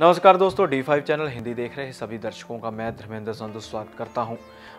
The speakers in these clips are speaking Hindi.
नमस्कार दोस्तों डी फाइव चैनल हिंदी देख रहे सभी दर्शकों का। मैं धर्मेंद्र संधु स्वागत करता हूँ।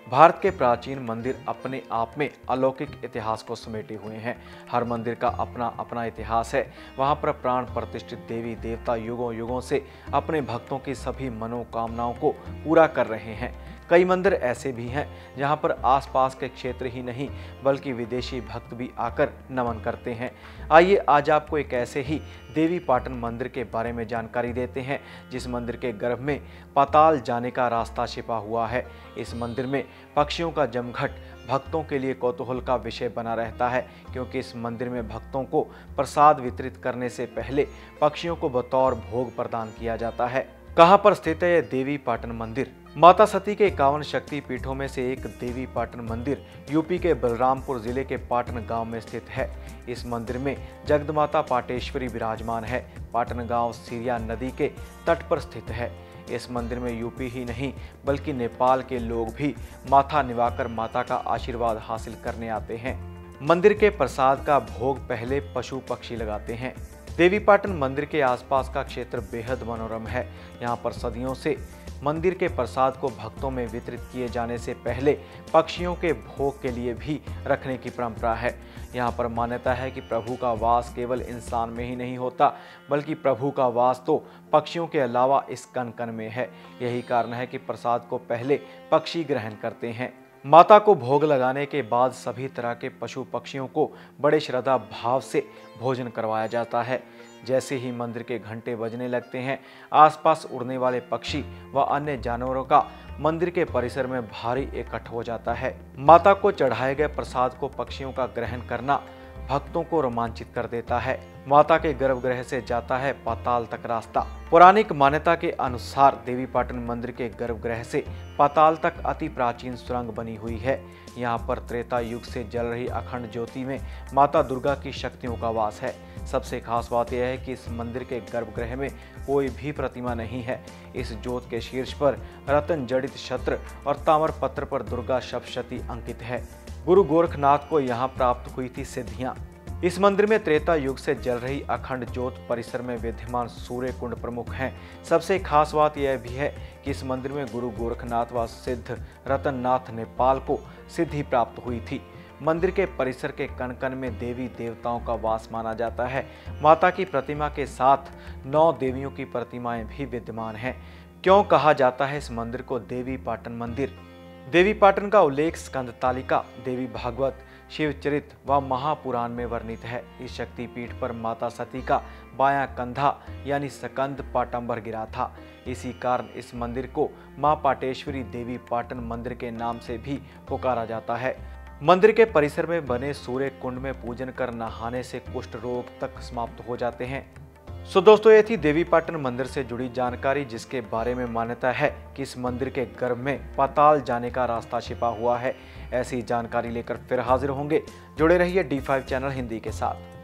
भारत के प्राचीन मंदिर अपने आप में अलौकिक इतिहास को समेटे हुए हैं। हर मंदिर का अपना अपना इतिहास है। वहाँ पर प्राण प्रतिष्ठित देवी देवता युगों युगों से अपने भक्तों की सभी मनोकामनाओं को पूरा कर रहे हैं। कई मंदिर ऐसे भी हैं जहाँ पर आसपास के क्षेत्र ही नहीं, बल्कि विदेशी भक्त भी आकर नमन करते हैं। आइए आज आपको एक ऐसे ही देवी पाटन मंदिर के बारे में जानकारी देते हैं, जिस मंदिर के गर्भ में पाताल जाने का रास्ता छिपा हुआ है। इस मंदिर में पक्षियों का जमघट भक्तों के लिए कौतूहल का विषय बना रहता है, क्योंकि इस मंदिर में भक्तों को प्रसाद वितरित करने से पहले पक्षियों को बतौर भोग प्रदान किया जाता है। कहाँ पर स्थित है यह देवी पाटन मंदिर? माता सती के इक्यावन शक्ति पीठों में से एक देवी पाटन मंदिर यूपी के बलरामपुर ज़िले के पाटन गाँव में स्थित है। इस मंदिर में जगदमाता पाटेश्वरी विराजमान है। पाटन गाँव सीरिया नदी के तट पर स्थित है। इस मंदिर में यूपी ही नहीं, बल्कि नेपाल के लोग भी माथा निवाकर माता का आशीर्वाद हासिल करने आते हैं। मंदिर के प्रसाद का भोग पहले पशु पक्षी लगाते हैं। देवीपाटन मंदिर के आसपास का क्षेत्र बेहद मनोरम है। यहाँ पर सदियों से मंदिर के प्रसाद को भक्तों में वितरित किए जाने से पहले पक्षियों के भोग के लिए भी रखने की परंपरा है। यहाँ पर मान्यता है कि प्रभु का वास केवल इंसान में ही नहीं होता, बल्कि प्रभु का वास तो पक्षियों के अलावा इस कन कन में है। यही कारण है कि प्रसाद को पहले पक्षी ग्रहण करते हैं। माता को भोग लगाने के बाद सभी तरह के पशु पक्षियों को बड़े श्रद्धा भाव से भोजन करवाया जाता है। जैसे ही मंदिर के घंटे बजने लगते हैं, आसपास उड़ने वाले पक्षी व अन्य जानवरों का मंदिर के परिसर में भारी इकट्ठ हो जाता है। माता को चढ़ाए गए प्रसाद को पक्षियों का ग्रहण करना भक्तों को रोमांचित कर देता है। माता के गर्भगृह से जाता है पाताल तक रास्ता। पौराणिक मान्यता के अनुसार देवी पाटन मंदिर के गर्भगृह से पाताल तक अति प्राचीन सुरंग बनी हुई है। यहाँ पर त्रेता युग से जल रही अखंड ज्योति में माता दुर्गा की शक्तियों का वास है। सबसे खास बात यह है कि इस मंदिर के गर्भगृह में कोई भी प्रतिमा नहीं है। इस ज्योत के शीर्ष पर रतन जड़ित छत्र और तामर पत्र पर दुर्गा सप्तशती अंकित है। गुरु गोरखनाथ को यहाँ प्राप्त हुई थी सिद्धियाँ। इस मंदिर में त्रेता युग से जल रही अखंड ज्योत परिसर में विद्यमान सूर्य कुंड प्रमुख हैं। सबसे खास बात यह भी है कि इस मंदिर में गुरु गोरखनाथ व सिद्ध रतननाथ नेपाल को सिद्धि प्राप्त हुई थी। मंदिर के परिसर के कण कण में देवी देवताओं का वास माना जाता है। माता की प्रतिमा के साथ नौ देवियों की प्रतिमाएँ भी विद्यमान हैं। क्यों कहा जाता है इस मंदिर को देवी पाटन मंदिर? देवी पाटन का उल्लेख स्कंद तालिका, देवी भागवत शिवचरित व महापुराण में वर्णित है। इस शक्तिपीठ पर माता सती का बाया कंधा, यानी सकंद पाटंबर गिरा था। इसी कारण इस मंदिर को माँ पाटेश्वरी देवी पाटन मंदिर के नाम से भी पुकारा जाता है। मंदिर के परिसर में बने सूर्य कुंड में पूजन कर नहाने से कुष्ठ रोग तक समाप्त हो जाते हैं। सो दोस्तों, ये थी देवी पाटन मंदिर से जुड़ी जानकारी, जिसके बारे में मान्यता है कि इस मंदिर के गर्भ में पाताल जाने का रास्ता छिपा हुआ है। ऐसी जानकारी लेकर फिर हाजिर होंगे। जुड़े रहिए डी फाइव चैनल हिंदी के साथ।